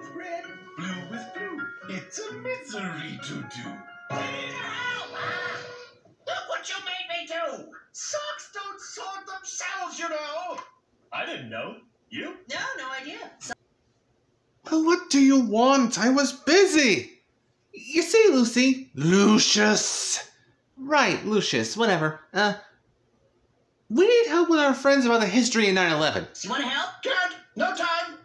with red, blue with blue. It's a misery to do. Look what you made me do! Socks don't sort themselves, you know! I didn't know. You? No, no idea. Well, what do you want? I was busy. You see, Lucy? Lucius. Right, Lucius, whatever. Uh, we need help with our friends about the history of 9 11. You wanna help? Can't. No time.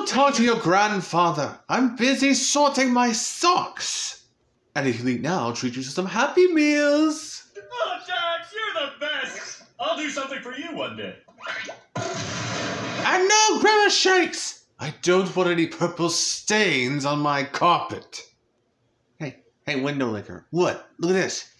Go! Talk to your grandfather. I'm busy sorting my socks. And if you leave now, I'll treat you to some happy meals. Oh, Jax, you're the best! I'll do something for you one day. And no Grimace shakes! I don't want any purple stains on my carpet. Hey, hey, window licker. What? Look at this.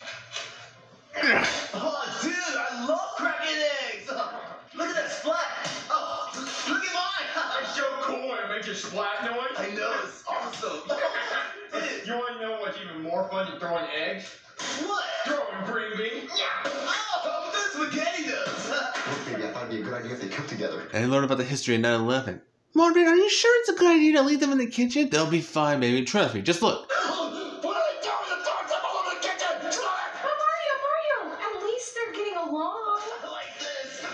It's so cool when it makes a splat noise. I know, it's awesome. You want to know what's even more fun than throwing eggs? what? Throwing green beans. Oh, that's spaghetti does. Look, baby, I thought it'd be a good idea if they cooked together. And learn about the history of 9 11. Marvin, are you sure it's a good idea to leave them in the kitchen? They'll be fine, baby. Trust me. Just look. what are they doing? The dogs up all over the kitchen. Oh, Mario, Mario! At least they're getting along. Like this.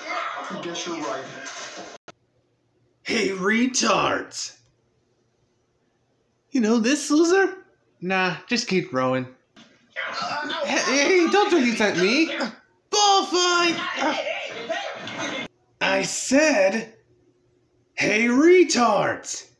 I guess you're right. Hey, retards! You know this loser? Nah, just keep rowing. Hey, hey, don't do these at me! Ball fight! I said, hey, retards!